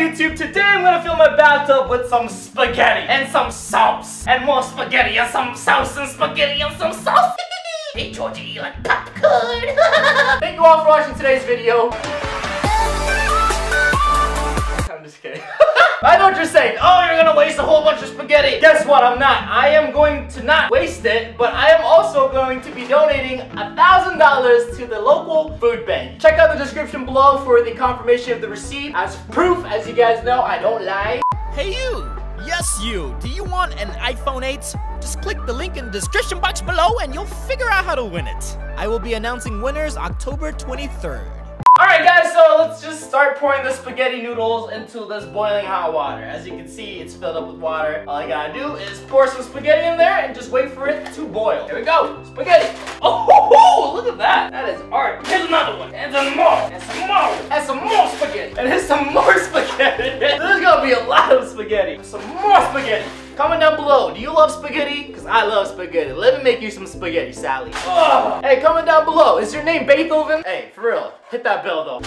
YouTube? Today I'm gonna fill my bathtub with some spaghetti and some sauce and more spaghetti and some sauce and spaghetti and some sauce. hey Georgie, you like popcorn? Thank you all for watching today's video. I'm just kidding. I know what you're saying. Oh, you're gonna waste a whole bunch of spaghetti. Guess what? I'm not. I am going to not waste it, but I am also going to be donating a thousand dollars to the local food bank. Check out the description below for the confirmation of the receipt. As proof, as you guys know, I don't lie. Hey you! Yes you! Do you want an iPhone 8? Just click the link in the description box below and you'll figure out how to win it. I will be announcing winners October 23rd. Alright guys, so let's just start pouring the spaghetti noodles into this boiling hot water. As you can see, it's filled up with water. All I gotta do is pour some spaghetti in there and just wait for it to boil. Here we go, spaghetti. Oh, look at that. That is art. Here's another one, and some more, and some more, and some more spaghetti. And here's some more spaghetti? Because I love spaghetti. Let me make you some spaghetti, Sally. Oh. Hey, comment down below, is your name Beethoven? Hey, for real, hit that bell though.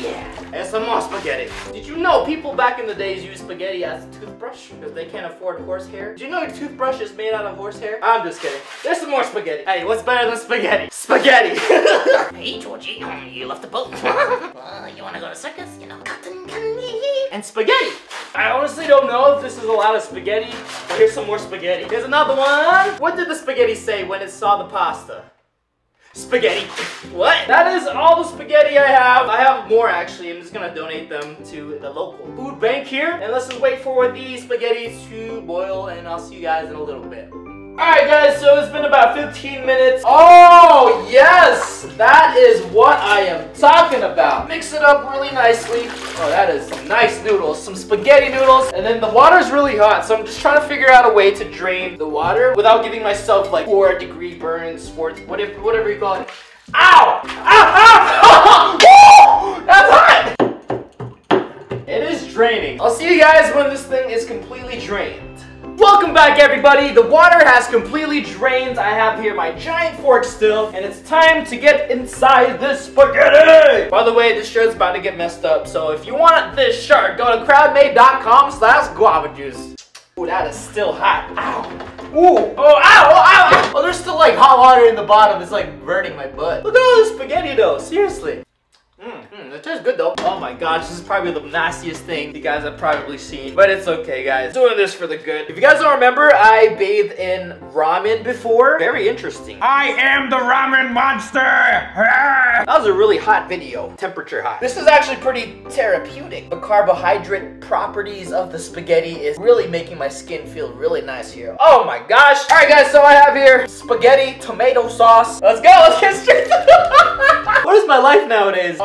Yeah, and some more spaghetti. Did you know people back in the days used spaghetti as a toothbrush because they can't afford horsehair? Did you know your toothbrush is made out of horsehair? I'm just kidding. There's some more spaghetti. Hey, what's better than spaghetti? Spaghetti. hey, Georgie, um, you left the boat. uh, you wanna go to circus? You know, cotton candy. And spaghetti. I honestly don't know if this is a lot of spaghetti, but here's some more spaghetti. Here's another one. What did the spaghetti say when it saw the pasta? Spaghetti. What? That is all the spaghetti I have. I have more actually. I'm just gonna donate them to the local food bank here. And let's just wait for the spaghetti to boil and I'll see you guys in a little bit. Alright guys, so it's been about 15 minutes. Oh, Mix it up really nicely. Oh, that is nice noodles. Some spaghetti noodles. And then the water's really hot, so I'm just trying to figure out a way to drain the water without giving myself like 4 degree burns, four, whatever, whatever you call it. Ow! Ow! Ow! That's hot! It is draining. I'll see you guys when this thing is completely drained. Welcome back everybody! The water has completely drained. I have here my giant fork still, and it's time to get inside this spaghetti! By the way, this shirt's about to get messed up, so if you want this shirt, go to crowdmade.com slash guava juice. Ooh, that is still hot. Ow! Ooh! Oh, ow! Oh, ow! ow. Oh, there's still like hot water in the bottom. It's like burning my butt. Look at all this spaghetti though, seriously. Mmm, mm, it tastes good though. Oh my gosh, this is probably the nastiest thing you guys have probably seen. But it's okay, guys. Doing this for the good. If you guys don't remember, I bathed in ramen before. Very interesting. I am the ramen monster! That was a really hot video. Temperature hot. This is actually pretty therapeutic. The carbohydrate properties of the spaghetti is really making my skin feel really nice here. Oh my gosh. All right, guys, so I have here spaghetti tomato sauce. Let's go. Let's get straight to the... What is my life nowadays?